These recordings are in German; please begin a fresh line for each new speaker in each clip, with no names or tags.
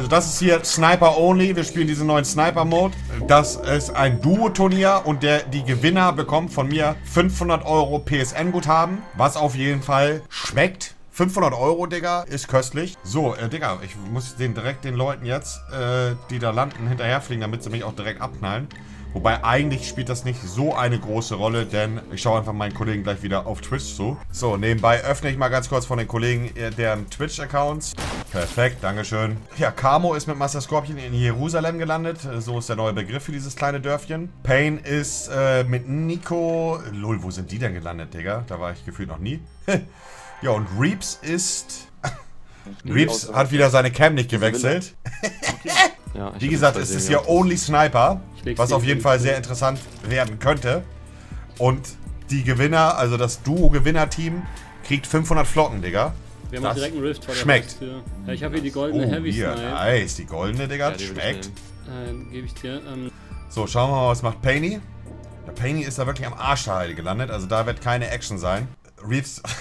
Also das ist hier Sniper Only. Wir spielen diesen neuen Sniper-Mode. Das ist ein Duo-Turnier und der, die Gewinner bekommen von mir 500 Euro PSN-Guthaben, was auf jeden Fall schmeckt. 500 Euro, Digga, ist köstlich. So, äh, Digga, ich muss den direkt den Leuten jetzt, äh, die da landen, hinterherfliegen, damit sie mich auch direkt abknallen. Wobei eigentlich spielt das nicht so eine große Rolle, denn ich schaue einfach meinen Kollegen gleich wieder auf Twitch zu. So, nebenbei öffne ich mal ganz kurz von den Kollegen äh, deren Twitch-Accounts. Perfekt, Dankeschön. Ja, Camo ist mit Master Scorpion in Jerusalem gelandet. So ist der neue Begriff für dieses kleine Dörfchen. Payne ist äh, mit Nico... Lol, wo sind die denn gelandet, Digga? Da war ich gefühlt noch nie. ja, und Reeps ist... Reeps hat wieder seine Cam nicht gewechselt.
Ja,
Wie gesagt, es ist hier Only Sniper, was auf jeden Fall sehr interessant werden könnte. Und die Gewinner, also das Duo-Gewinner-Team, kriegt 500 Flotten, Digga.
Wir haben
Das
auch direkt einen Rift vor der
schmeckt.
Haustür. Ja, ich habe hier die goldene
Oh,
Heavy
hier,
Snipe.
nice. Die goldene, Digga,
Ja,
schmeckt.
Äh, Gebe ich dir. Ähm,
So, schauen wir mal, was macht Paney. Der Paney ist da wirklich am Arsch der Heide gelandet, also da wird keine Action sein. Reeves...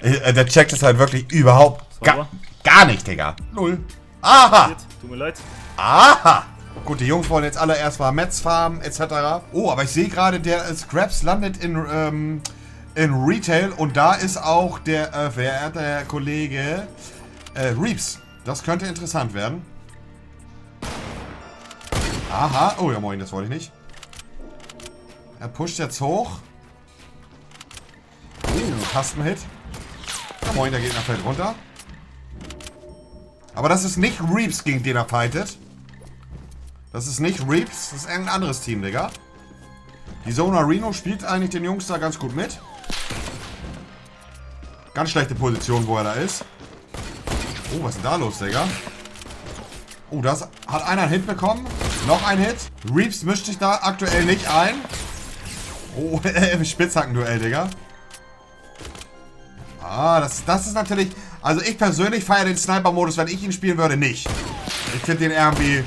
Äh, der checkt es halt wirklich überhaupt gar, gar nicht, Digga. Null. Aha!
Tut mir leid.
Aha! Gut, die Jungs wollen jetzt alle erstmal Metz farmen, etc. Oh, aber ich sehe gerade, der Scraps landet in, ähm, in Retail und da ist auch der äh, verehrte Kollege äh, Reeps. Das könnte interessant werden. Aha. Oh ja, moin, das wollte ich nicht. Er pusht jetzt hoch. Oh, Tastenhit. Ja, moin, der Gegner fällt runter. Aber das ist nicht Reeps, gegen den er fightet. Das ist nicht Reeps, das ist ein anderes Team, Digga. Die Zona Reno spielt eigentlich den Jungs da ganz gut mit. Ganz schlechte Position, wo er da ist. Oh, was ist denn da los, Digga? Oh, das hat einer einen Hit bekommen. Noch ein Hit. Reeps mischt sich da aktuell nicht ein. Oh, Spitzhackenduell, Digga. Ah, das, das ist natürlich... Also ich persönlich feiere den Sniper-Modus, wenn ich ihn spielen würde, nicht. Ich finde den irgendwie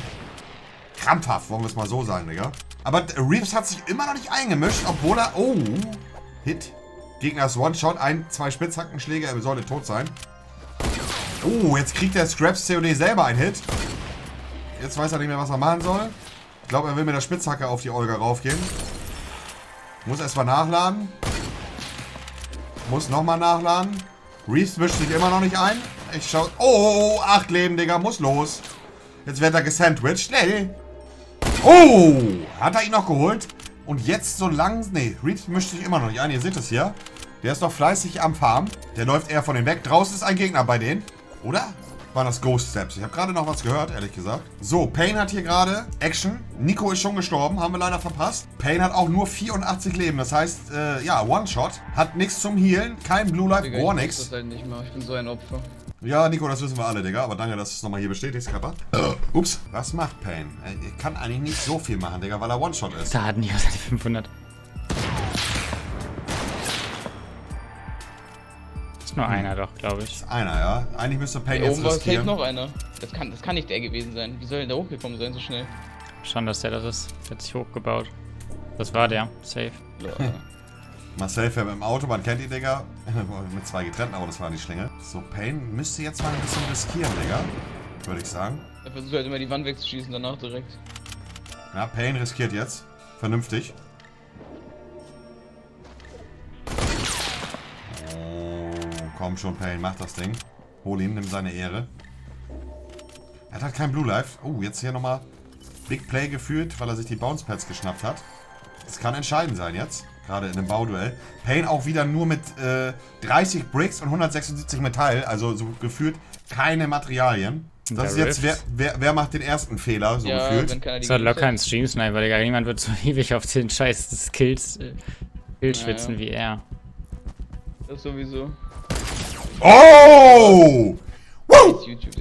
krampfhaft, wollen wir es mal so sagen, Digga. Aber Reeves hat sich immer noch nicht eingemischt, obwohl er... Oh, Hit. Gegner ist One-Shot, ein, zwei Spitzhackenschläge, er sollte tot sein. Oh, jetzt kriegt der Scraps COD selber einen Hit. Jetzt weiß er nicht mehr, was er machen soll. Ich glaube, er will mit der Spitzhacke auf die Olga raufgehen. Muss erstmal nachladen. Muss nochmal nachladen. Reeves mischt sich immer noch nicht ein. Ich schau. Oh, acht Leben, Digga. Muss los. Jetzt wird er gesandwiched. Schnell. Oh, hat er ihn noch geholt? Und jetzt so lang... Nee, Reeves mischt sich immer noch nicht ein. Ihr seht es hier. Der ist noch fleißig am Farm. Der läuft eher von denen weg. Draußen ist ein Gegner bei denen. Oder? Waren das Ghost Steps? Ich habe gerade noch was gehört, ehrlich gesagt. So, Payne hat hier gerade Action. Nico ist schon gestorben, haben wir leider verpasst. Payne hat auch nur 84 Leben, das heißt, äh, ja, One-Shot. Hat nichts zum Healen, kein Blue Life, gar
ich
nichts.
das halt nicht mehr. Ich bin so ein Opfer.
Ja, Nico, das wissen wir alle, Digga. Aber danke, dass du es nochmal hier bestätigst, Kappa. Äh, ups. Was macht Payne? Er kann eigentlich nicht so viel machen, Digga, weil er One-Shot ist.
Da hatten die aus 500. Ist nur einer doch, glaube ich.
Einer, ja. Eigentlich müsste Payne jetzt riskieren.
noch einer. Das kann, das kann nicht der gewesen sein. Wie soll denn der hochgekommen sein so schnell?
Schon, dass der das ist. Der hat sich hochgebaut. Das war der. Safe.
Marcel fährt mit dem Auto, man kennt ihn, Digga. mit zwei getrennten Autos war die Schlinge. So, Payne müsste jetzt mal ein bisschen riskieren, Digga. Würde ich sagen.
Er versucht halt immer die Wand wegzuschießen, danach direkt.
Ja, Payne riskiert jetzt. Vernünftig. Oh, komm schon, Payne, mach das Ding. Hol ihn, nimm seine Ehre. Er hat halt kein Blue Life. Oh, jetzt hier nochmal Big Play geführt, weil er sich die Bounce Pads geschnappt hat. Das kann entscheidend sein jetzt. Gerade in einem Bauduell. Payne auch wieder nur mit äh, 30 Bricks und 176 Metall. Also so gefühlt keine Materialien. Das
Der
ist jetzt, wer, wer, wer macht den ersten Fehler, so
ja,
gefühlt.
die
Das hat locker ein. Stream Sniper, Digga. Niemand wird so ewig auf den scheiß Skills, äh, Skills schwitzen
ja.
wie er.
Das sowieso.
Oh! Woo!
YouTube.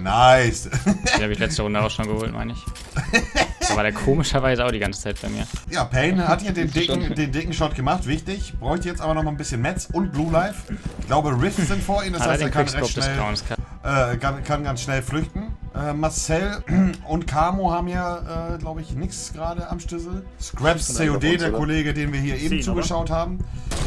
Nice.
Den habe ich letzte Runde auch schon geholt, meine ich. Da war der komischerweise auch die ganze Zeit bei mir.
ja, Payne hat hier den dicken, den dicken Shot gemacht. Wichtig. Bräuchte jetzt aber noch mal ein bisschen Metz und Blue Life. Ich glaube, Rifts sind vor ihm. Das
er
heißt, er kann recht schnell, äh, kann, kann ganz schnell flüchten. Äh, Marcel und Camo haben ja, äh, glaube ich, nichts gerade am Schlüssel. Scraps COD, der? Kollege, den wir hier eben zugeschaut haben,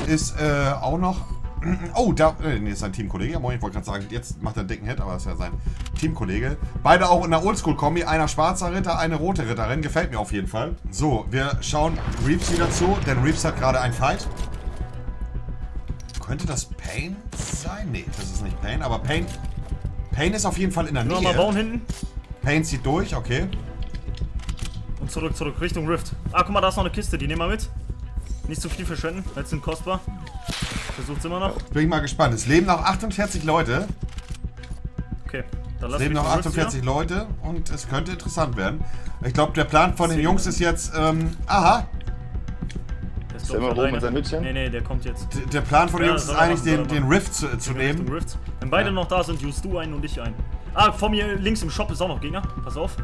ist äh, auch noch Oh, da äh, nee, ist sein Teamkollege. Moin, ich wollte gerade sagen, jetzt macht er einen dicken Hit, aber das ist ja sein Teamkollege. Beide auch in der Oldschool-Kombi. Einer schwarzer Ritter, eine rote Ritterin. Gefällt mir auf jeden Fall. So, wir schauen Reeves wieder zu, denn Reeves hat gerade einen Fight. Könnte das Pain sein? Nee, das ist nicht Pain, aber Pain... Pain ist auf jeden Fall in der
Nur mal bauen
Nähe.
hinten.
Pain zieht durch, okay.
Und zurück, zurück, Richtung Rift. Ah, guck mal, da ist noch eine Kiste, die nehmen wir mit. Nicht zu viel verschwenden, jetzt sind kostbar. Versucht's immer noch.
Bin ich mal gespannt. Es leben noch 48 Leute.
Okay, dann
Es
lass
leben
mich
noch
von Rift
48 Leute und es könnte interessant werden. Ich glaube, der Plan von den Jungs ist jetzt, ähm, aha,
Der
Ist der immer hoch
alleine.
mit seinem Hütchen?
Nee, nee, der kommt jetzt.
d- der Plan von den
Ja,
Jungs ist eigentlich, den, den Rift zu, zu nehmen.
Rift. Wenn beide
Ja.
noch da sind, use du einen und ich einen. Ah, vor mir links im Shop ist auch noch Gegner. Pass auf.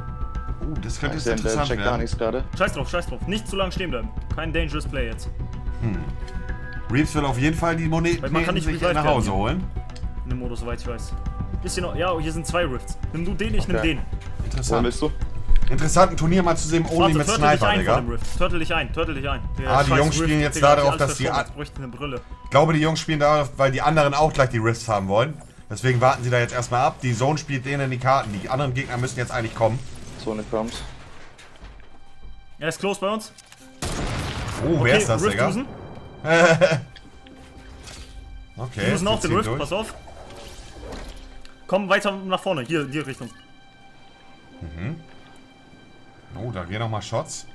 Oh, das könnte
Ich
jetzt interessant werden.
nichts gerade.
Scheiß drauf, scheiß drauf. Nicht zu lange stehen bleiben. Kein dangerous play jetzt.
Reeves will auf jeden Fall die Moneten
man kann nicht
sich nach Hause holen.
In dem Modus, soweit ich weiß. Ist hier noch. Ja, hier sind zwei Rifts. Nimm du den, ich nimm
Okay.
den.
Wohin
Interessant.
willst du?
Interessant, ein Turnier mal zu sehen, ohne
Warte,
mit Sniper,
ein
Digga.
Turtle dich ein, turtle dich ein. Der
Ah, die Jungs spielen
Rift,
jetzt
Digga,
darauf, dass die
ich eine Brille.
Ich glaube, die Jungs spielen darauf, weil die anderen auch gleich die Rifts haben wollen. Deswegen warten sie da jetzt erstmal ab. Die Zone spielt denen in die Karten. Die anderen Gegner müssen jetzt eigentlich kommen.
Zone kommt.
Er ist close bei uns.
Oh, wer ist das,
Rift
Digga?
usen.
Okay.
Wir müssen auch den Rift, pass auf. Komm weiter nach vorne, hier, in die Richtung.
Oh, da gehen nochmal Shots.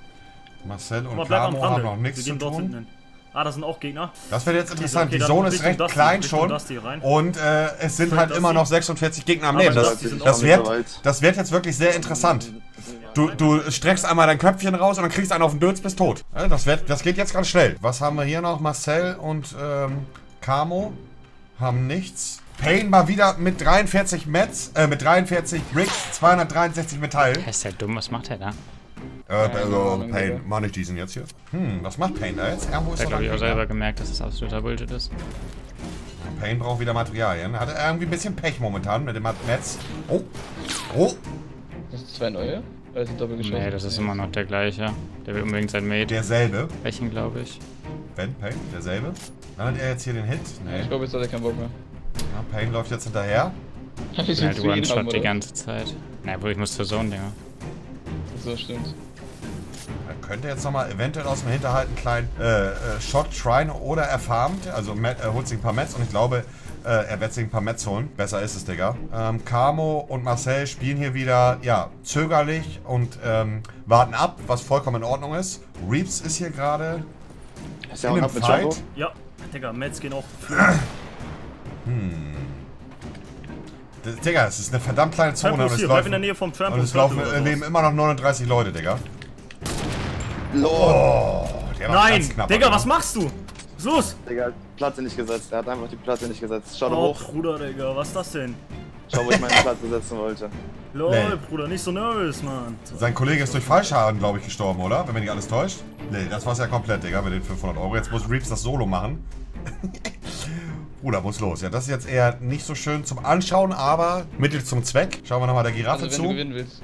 Marcel und Camo haben noch nichts zu tun.
Ah, da sind auch Gegner.
Das wird jetzt interessant.
okay,
die Zone ist recht klein schon. Und äh, es sind
Richtung
halt immer noch 46 Gegner am Leben. Das, das,
auch
wird, das wird jetzt wirklich sehr interessant. Du, du streckst einmal dein Köpfchen raus und dann kriegst du einen auf den Dötz, bist tot. Das, wird, das geht jetzt ganz schnell. Was haben wir hier noch? Marcel und ähm, Camo haben nichts. Payne mal wieder mit 43 Mets, äh, mit 43 Bricks, 263 Metall.
Der ist ja dumm, was macht er da?
Äh, also, Payne, mach nicht diesen jetzt hier. Hm, was macht Payne da jetzt? Irgendwo ist
Der hat, glaube ich, auch selber gemerkt, dass das absoluter Bullshit ist.
Payne braucht wieder Materialien. Hat er irgendwie ein bisschen Pech momentan mit dem Metz. Oh. Oh.
Das sind zwei neue? Oder sind doppelt geschossen?
Nee, das ist immer noch der gleiche. Der will unbedingt sein Mate
Derselbe.
brechen, glaube ich.
Ben, Payne, derselbe. Dann hat er jetzt hier den Hit. Nee.
Ich glaube, jetzt hat er keinen Bock mehr.
Ja, Payne läuft jetzt hinterher.
Ja, du One-Shot die ganze Zeit. Na, wohl, ich muss zur Zone, Digga.
So, stimmt.
Er könnte jetzt nochmal eventuell aus dem Hinterhalt einen kleinen äh, äh, Shot tryen oder er farmt. Also Matt, er holt sich ein paar Mets und ich glaube, äh, er wird sich ein paar Mets holen. Besser ist es, Digga. Ähm, Camo und Marcel spielen hier wieder, ja, zögerlich und ähm, warten ab, was vollkommen in Ordnung ist. Reeves ist hier gerade
Ist ja
in
auch
einem Fight.
Jumbo.
Ja, Digga, Mets gehen auch.
D- Digga, es ist eine verdammt kleine Zone
Trampo
und es,
4, bleib
laufen,
in der Nähe vom Trampo.
und es laufen, leben immer noch 39 Leute, Digga. Oh,
Nein. Digga, was machst du? Was ist los?
Digga, Platte nicht gesetzt. Er hat einfach die Platte nicht gesetzt. Schau doch
Oh,
hoch.
Bruder, Digga, was ist das denn?
Schau, wo ich meine Platte setzen wollte.
Lol,
Nee.
Bruder, nicht so nervös, Mann.
Sein Kollege ist durch Fallschaden, glaube ich, gestorben, oder? Wenn mich nicht alles täuscht. Nee, das war's ja komplett, Digga, mit den 500 Euro. Jetzt muss Reeves das Solo machen. Bruder, muss los. Ja, das ist jetzt eher nicht so schön zum Anschauen, aber Mittel zum Zweck. Schauen wir nochmal der Giraffe
Also, wenn du
zu.
gewinnen willst.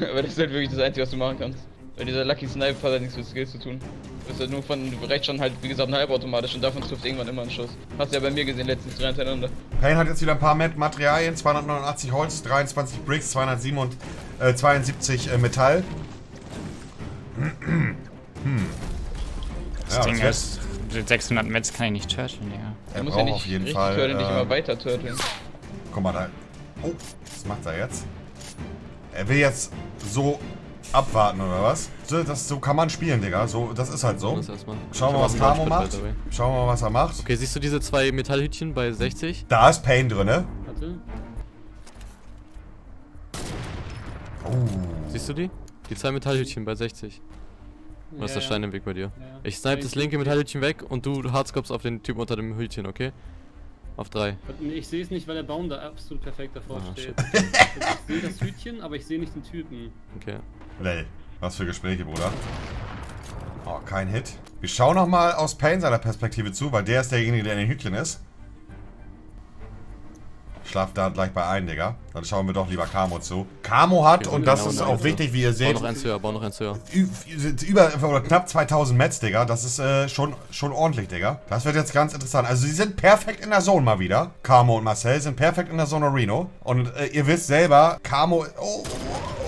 Aber das ist halt wirklich das Einzige, was du machen kannst. Weil dieser Lucky Snipe hat halt nichts mit Skills zu tun. Du bist halt nur von rechts schon halt, wie gesagt, halbautomatisch und davon trifft irgendwann immer ein Schuss. Hast du ja bei mir gesehen, letztens drei hintereinander.
Payne hat jetzt wieder ein paar Met Materialien. 289 Holz, 23 Bricks, 272 äh, Metall. Hm.
Das
Ja,
Ding
das
ist, mit 600 Mets kann ich nicht turteln, Digga.
Er
Du musst ja nicht
auf jeden
richtig
Fall.
turteln,
äh,
immer weiter turteln.
Guck mal da. Oh, was macht er jetzt? Er will jetzt so abwarten oder was? So, das, so kann man spielen, Digga. So, das ist halt so. Schauen wir mal, was
einen
macht. Schauen wir mal, was er macht.
Okay, siehst du diese zwei Metallhütchen bei 60?
Da ist Pain drinne.
Warte.
Siehst du die? Die zwei Metallhütchen bei 60. Was ist der Stein im Weg bei dir?
Ja, ja.
Ich snipe das linke Metallhütchen weg und du hardscopes auf den Typen unter dem Hütchen, okay? Auf drei.
Ich sehe es nicht, weil der Baum da absolut perfekt davor
Ah,
steht. ich sehe das Hütchen, aber ich sehe nicht den Typen.
Okay.
Lell. Was für Gespräche, Bruder. Oh, kein Hit. Wir schauen nochmal aus Pain seiner Perspektive zu, weil der ist derjenige, der in den Hütchen ist. Schlaf da gleich bei ein, Digga. Dann schauen wir doch lieber Camo zu. Camo hat, und das
genau,
ist auch wichtig, wie ihr
Bau
seht,
noch eins höher, bau noch eins höher.
über oder knapp 2000 Mets, Digga. Das ist äh, schon, schon ordentlich, Digga. Das wird jetzt ganz interessant. Also, sie sind perfekt in der Zone mal wieder. Camo und Marcel sind perfekt in der Zone Reno. Und äh, ihr wisst selber, Camo. Oh!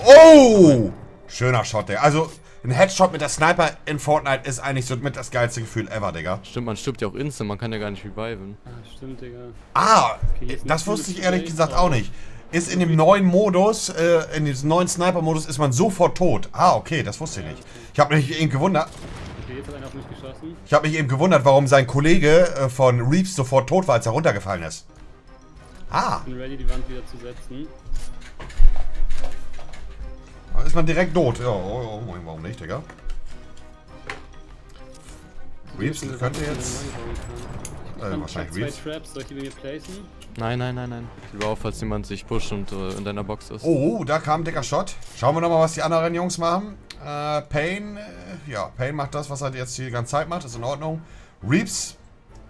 oh Schöner Shot, Digga. Also, ein Headshot mit der Sniper in Fortnite ist eigentlich so mit das geilste Gefühl ever, Digga.
Stimmt, man stirbt ja auch instant, man kann ja gar nicht reviven.
Ah, stimmt, Digga.
Ah,
ist
das wusste ich ehrlich gesagt auch nicht. Ist in dem neuen Modus, äh, in diesem neuen Sniper-Modus, ist man sofort tot. Ah, okay, das wusste ich nicht. Ich habe mich eben gewundert,
Okay, jetzt hat einer auf mich geschossen.
ich habe mich eben gewundert, warum sein Kollege äh, von Reeves sofort tot war, als er runtergefallen ist. Ah,
Bin ready, die Wand wieder zu setzen.
Ist man direkt tot. Ja, oh, oh, warum nicht, Digga? Reeves könnte jetzt. Äh, wahrscheinlich Reeves.
Traps, soll ich die bei mir placen?
Nein, nein, nein, nein. Lieber auf, falls jemand sich pusht und äh, in deiner Box ist.
Oh, da kam ein dicker Shot. Schauen wir nochmal, was die anderen Jungs machen. Äh, Payne, äh, ja, Payne macht das, was er jetzt die ganze Zeit macht, ist in Ordnung. Reeves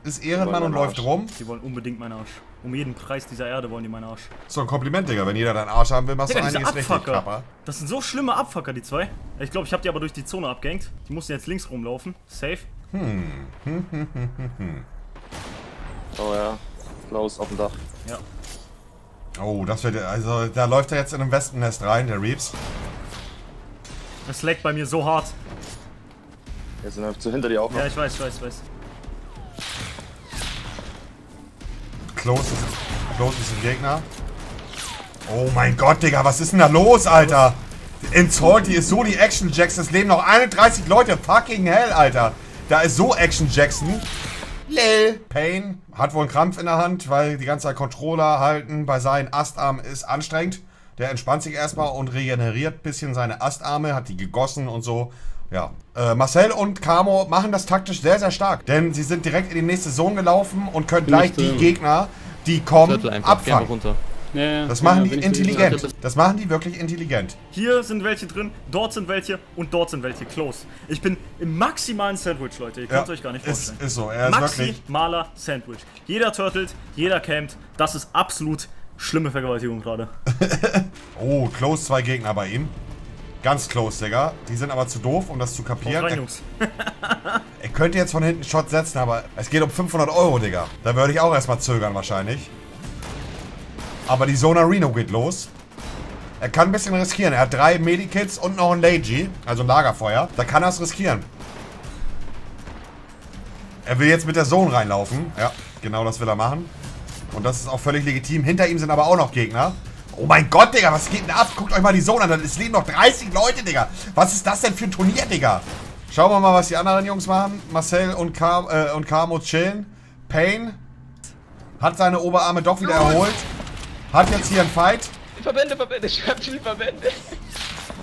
ist Ehrenmann und läuft rum.
Die wollen unbedingt meinen Arsch. Um jeden Preis dieser Erde wollen die meinen Arsch.
So ein Kompliment, Digga. Wenn jeder deinen Arsch haben will, machst du
Digga, diese
einiges richtig,
Abfucker.
Kappa.
Das sind so schlimme Abfucker, die zwei. Ich glaube, ich habe die aber durch die Zone abgehängt. Die mussten jetzt links rumlaufen. Safe.
Oh ja. Klaus auf dem Dach.
Ja.
Oh, das wird, also da läuft er jetzt in ein Wespennest rein, der Reeves.
Das laggt bei mir so hart.
Jetzt sind zu hinter dir auch noch.
Ja, ich weiß, ich weiß, ich weiß.
Close ist, Close ist ein Gegner. Oh mein Gott, Digga, was ist denn da los, Alter? In Salty ist so die Action Jacks, es leben noch 31 Leute. Fucking hell, Alter. Da ist so Action Jackson. Lel. Payne hat wohl einen Krampf in der Hand, weil die ganze Zeit Controller halten bei seinen Astarmen ist anstrengend. Der entspannt sich erstmal und regeneriert ein bisschen seine Astarme, hat die gegossen und so. Ja. Äh, Marcel und Camo machen das taktisch sehr, sehr stark. Denn sie sind direkt in die nächste Zone gelaufen und können gleich
ich
die. Gegner, die kommen, abfangen.
runter.
Ja, ja,
Das
ja,
machen
bin
die
so
intelligent.
gesagt.
Das machen die wirklich intelligent.
Hier sind welche drin, dort sind welche und dort sind welche. Close. Ich bin im maximalen Sandwich, Leute. Ihr könnt es euch gar nicht
ist,
vorstellen.
ist so. Er ist wirklich.
Maximaler Sandwich. Jeder turtelt, jeder campt. Das ist absolut schlimme Vergewaltigung gerade.
Oh, close zwei Gegner bei ihm. Ganz close, Digga. Die sind aber zu doof, um das zu kapieren.
rein,
Er,
Jungs.
er könnte jetzt von hinten einen Shot setzen, aber es geht um 500 Euro, Digga. Da würde ich auch erstmal zögern wahrscheinlich. Aber die Zona Reno geht los. Er kann ein bisschen riskieren. Er hat drei Medikits und noch ein Lagi, also ein Lagerfeuer. Da kann er es riskieren. Er will jetzt mit der Zone reinlaufen. Ja, genau das will er machen. Und das ist auch völlig legitim. Hinter ihm sind aber auch noch Gegner. Oh mein Gott, Digga, was geht denn ab? Guckt euch mal die Zone an. Es leben noch 30 Leute, Digga. Was ist das denn für ein Turnier, Digga? Schauen wir mal, was die anderen Jungs machen. Marcel und, Car äh, und Camo chillen. Payne hat seine Oberarme doch wieder erholt. Hat jetzt hier einen Fight.
Verbände, Verbände, schreibt die Verbände.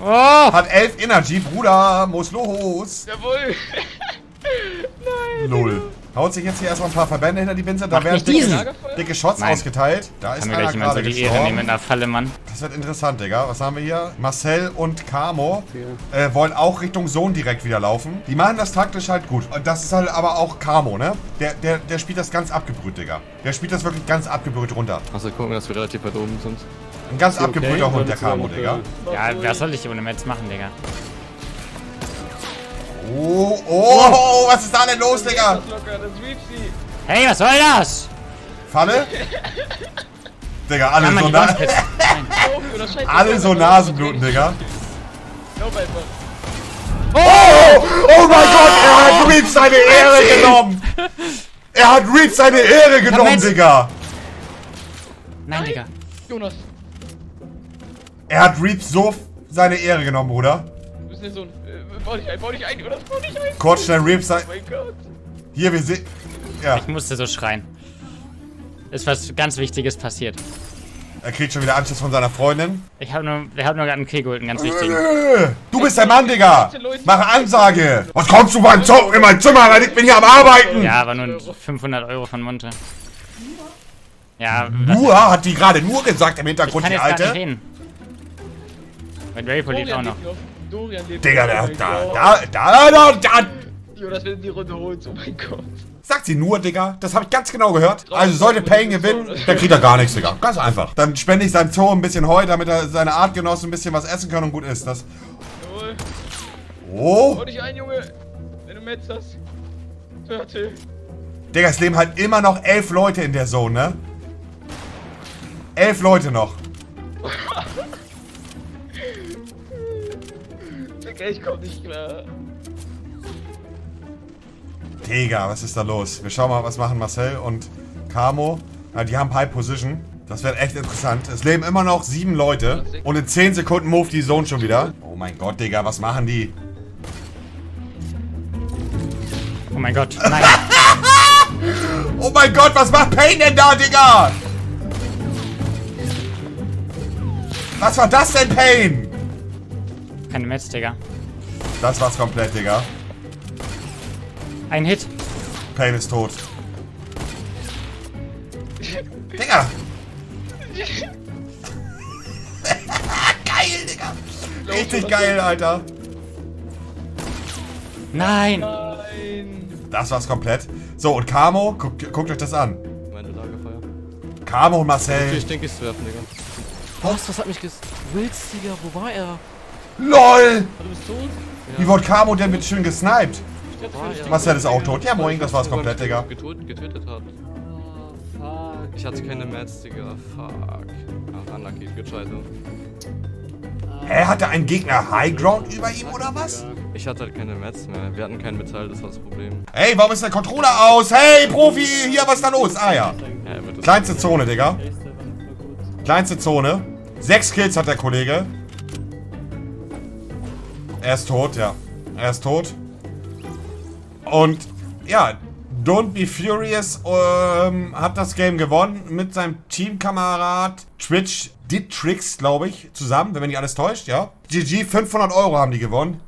Oh!
Hat 11 Energy. Bruder, muss los.
Jawohl.
Null. Haut sich jetzt hier erstmal ein paar Verbände hinter die Binse. Da
Mach
werden
nicht
dicke,
diesen.
dicke Shots
Nein.
ausgeteilt. Da ist
Kann mir
einer
gleich jemand so
gerade
die Ehre nehmen mit
gestorben.
einer Falle, Mann.
Das wird interessant, Digga. Was haben wir hier? Marcel und Camo
Ja.
äh, wollen auch Richtung Zone direkt wieder laufen. Die machen das taktisch halt gut. Und das ist halt aber auch Camo, ne? Der, der, der spielt das ganz abgebrüht, Digga. Der spielt das wirklich ganz abgebrüht runter.
Also gucken, dass wir relativ weit oben sind.
Ein ganz
Okay,
abgebrühter Hund, der Camo, Digga.
Ja, was soll ich ohne Metz machen, Digga?
Oh, oh, was ist da denn los, Digga?
Hey, was soll das?
Falle? Digga, alle
man
so, na.
Oh,
alle so Nasenbluten, Digga.
Einfach.
Oh, oh mein Gott, er hat Reeves seine Ehre genommen. Er hat Reeves seine Ehre genommen. Digga.
Nein, Digga.
Jonas,
Er hat Reeves so seine Ehre genommen, Bruder.
du bist nicht so ein. Bau dich ein, bau dich ein, Jonas, bau dich ein.
Kurz schnell Reeves sein.
Oh mein Gott.
Hier, wir sehen. Ja,
Ich musste so schreien. Ist was ganz Wichtiges passiert.
er kriegt schon wieder Anschluss von seiner Freundin.
Ich habe nur, wir haben nur gerade einen Kill geholt, einen ganz wichtigen.
Du bist der Mann, Digga. Mach Ansage. Was kommst du mein Zo in mein Zimmer rein? Ich bin hier am Arbeiten.
Ja, aber nur 500 Euro von Monte. Ja,
Nur, hat die gerade nur gesagt im
ich
Hintergrund,
kann
die
jetzt gar nicht
Alte.
reden. Weil Drapo lebt auch noch.
Dorian lebt
Digga, da, da, da, da, da, da.
Jo, dass wir die Runde holen, oh mein Gott.
Sagt sie nur, Digga. Das habe ich ganz genau gehört. Also sollte Payne gewinnen, dann kriegt er gar nichts, Digga. Ganz einfach. Dann spende ich seinem Zoo ein bisschen Heu, damit er seine Artgenossen ein bisschen was essen kann und gut ist. Das.
Jawohl.
Oh!
Hol dich ein, Junge. Wenn du Metz hast. Turtle.
Digga, es leben halt immer noch elf Leute in der Zone, ne? Elf Leute noch.
Digga, ich komm nicht klar.
Digga, was ist da los? Wir schauen mal, was machen Marcel und Camo. Ja, die haben High Position. Das wird echt interessant. Es leben immer noch sieben Leute. Und in 10 Sekunden move die Zone schon wieder. Oh mein Gott, Digga, was machen die?
Oh mein Gott, nein.
Oh mein Gott, was macht Payne denn da, Digga? Was war das denn, Payne?
Keine Metz, Digga.
Das war's komplett, Digga.
Ein Hit.
Payne ist tot. Digga! geil, Digga! Richtig geil, Alter.
Nein.
Nein.
Das war's komplett. So, und Camo, guckt, guckt euch das an.
Meine Lagerfeuer.
Camo und
Okay,
Marcel.
ich denke, ich zu werfen, Digga. Was? Was hat mich ges... Wills, Digga, wo war er?
LOL! Wie wurde Camo denn mit schön gesniped? Marcel ist auch tot. Ja, moin, das war's komplett, Digga.
Getötet, hat.
Fuck.
Ich hatte keine Mats, Digga. Fuck. Ach, unlucky, good try.
Hä, hatte ein Gegner High Ground über ihm oder was?
Ich hatte halt keine Mats mehr. Wir hatten kein Metall, das war das Problem.
Hey, warum ist der Controller aus? Hey, Profi, hier, was ist da los? Ah ja. Kleinste Zone, Digga. Kleinste Zone. Sechs Kills hat der Kollege. Er ist tot, ja. Er ist tot. Und ja, Don't Be Furious ähm, hat das Game gewonnen mit seinem Teamkamerad Twitch Did Tricks, glaube ich, zusammen, wenn man nicht alles täuscht, ja. GG, 500 Euro haben die gewonnen.